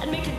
and make